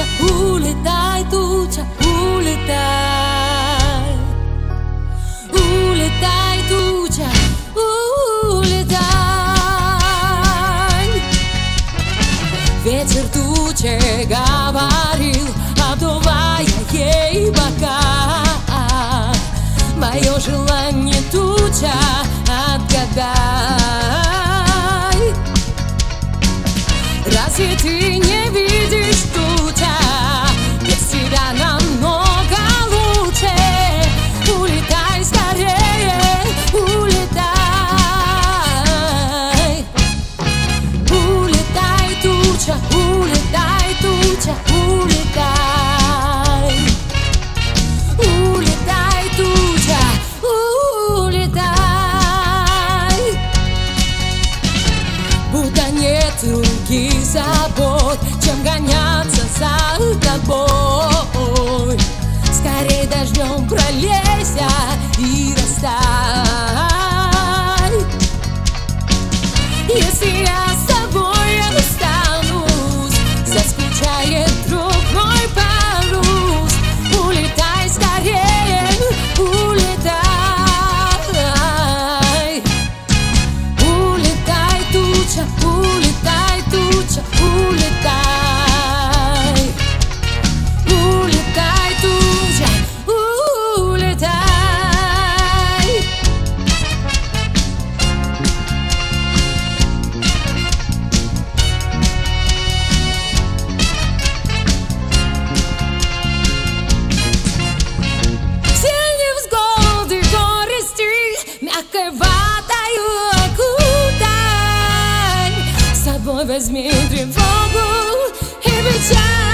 туча, улетай, туча, улетай. Улетай, туча, улетай. Ветер туче говорил, обдувая ей бока. Мое желание туча отгадай. Разве ты других забот, чем гоняться за тобой. Скорей дождем пролейся и растай. Vezmi tri vogul i bit ja